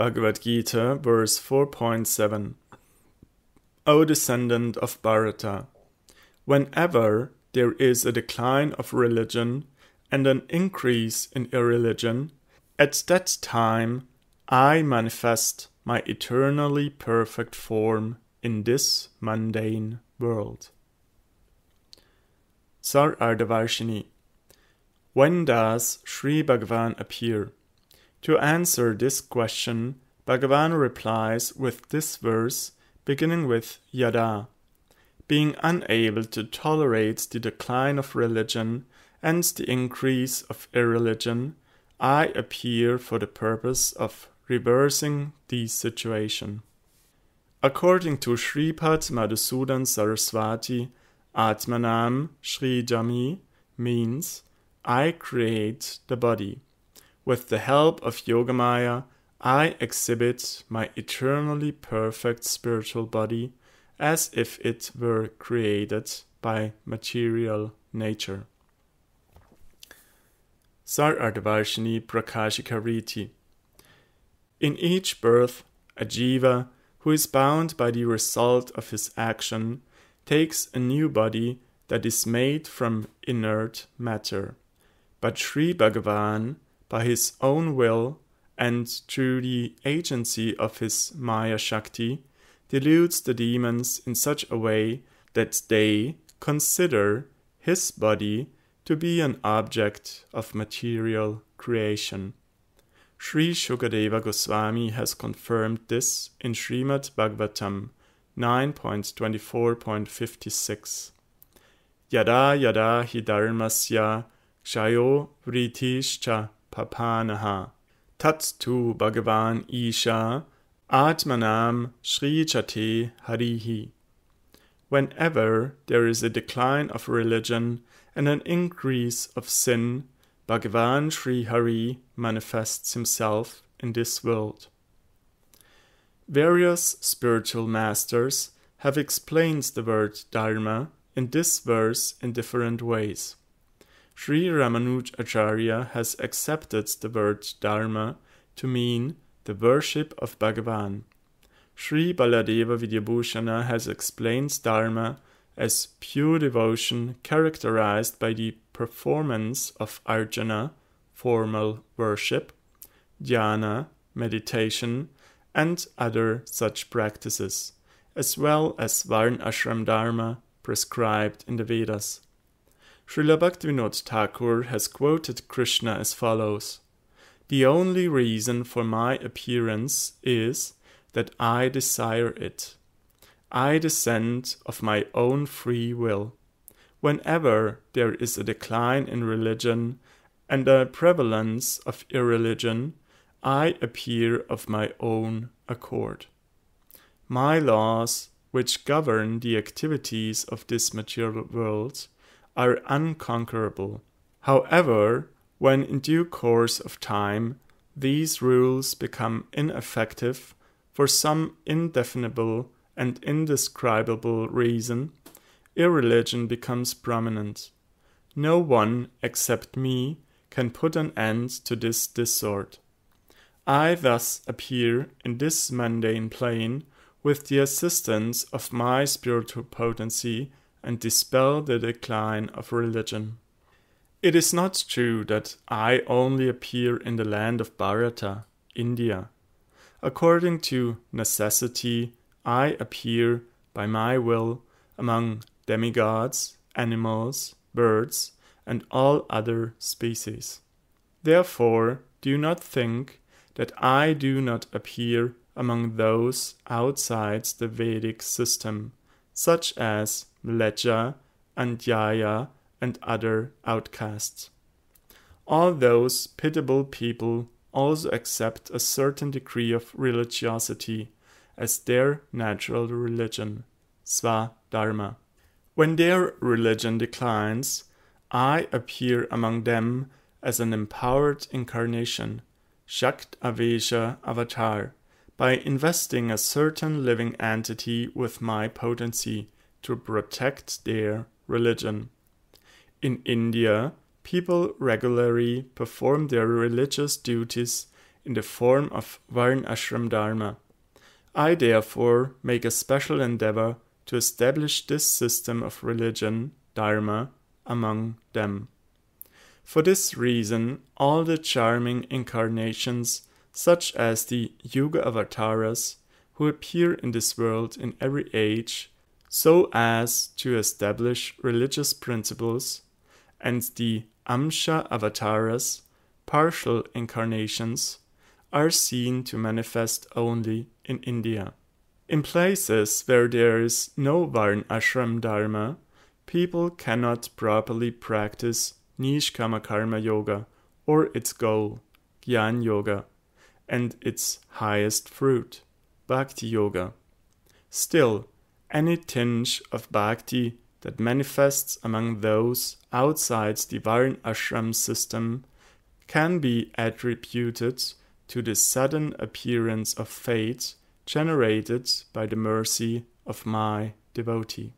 Bhagavad Gita, verse 4.7 O descendant of Bharata, whenever there is a decline of religion and an increase in irreligion, at that time I manifest my eternally perfect form in this mundane world. Sarartha-varshini When does Sri Bhagavan appear? To answer this question, Bhagavan replies with this verse beginning with Yada. Being unable to tolerate the decline of religion and the increase of irreligion, I appear for the purpose of reversing the situation. According to Sripad Madhusudan Saraswati, Atmanam Srijami means I create the body. With the help of Yogamaya, I exhibit my eternally perfect spiritual body as if it were created by material nature. Sar Ardvarshini Prakashika-vritti. In each birth, a jiva who is bound by the result of his action takes a new body that is made from inert matter. But Sri Bhagavan, by his own will and through the agency of his Maya Shakti, deludes the demons in such a way that they consider his body to be an object of material creation. Sri Shukadeva Goswami has confirmed this in Srimad Bhagavatam 9.24.56. Yada yada hi dharmasya kshayo vritischa papanaha tat tu bhagavan isha atmanam srijate harihi. Whenever there is a decline of religion and an increase of sin, Bhagavan Sri Hari manifests himself in this world. Various spiritual masters have explained the word Dharma in this verse in different ways. Sri Ramanuj Acharya has accepted the word Dharma to mean the worship of Bhagavan. Sri Baladeva Vidyabhushana has explained Dharma as pure devotion characterized by the performance of archana, formal worship, dhyana, meditation, and other such practices, as well as Varn Ashram Dharma prescribed in the Vedas. Srila Bhaktivinoda Thakur has quoted Krishna as follows The only reason for my appearance is that I desire it. I descend of my own free will. Whenever there is a decline in religion and a prevalence of irreligion, I appear of my own accord. My laws, which govern the activities of this material world, are unconquerable. However, when in due course of time these rules become ineffective for some indefinable and indescribable reason, irreligion becomes prominent. No one except me can put an end to this discord. I thus appear in this mundane plane with the assistance of my spiritual potency and dispel the decline of religion. It is not true that I only appear in the land of Bharata, India. According to necessity, I appear by my will among demigods, animals, birds, and all other species. Therefore, do not think that I do not appear among those outside the Vedic system, such as Mlecha, Antyaja, and other outcasts. All those pitiable people also accept a certain degree of religiosity as their natural religion, Sva Dharma. When their religion declines, I appear among them as an empowered incarnation, Shakt Avesha Avatar, by investing a certain living entity with my potency to protect their religion. In India, people regularly perform their religious duties in the form of Varn Ashram Dharma. I therefore make a special endeavor to establish this system of religion, Dharma, among them. For this reason, all the charming incarnations, such as the Yuga avatars, who appear in this world in every age, so as to establish religious principles, and the Amsha avatars, partial incarnations, are seen to manifest only in India. In places where there is no Varn Ashram Dharma, people cannot properly practice Nishkama Karma Yoga or its goal, Gyan Yoga, and its highest fruit, Bhakti Yoga. Still, any tinge of Bhakti that manifests among those outside the Varn Ashram system can be attributed to the sudden appearance of fate generated by the mercy of my devotee.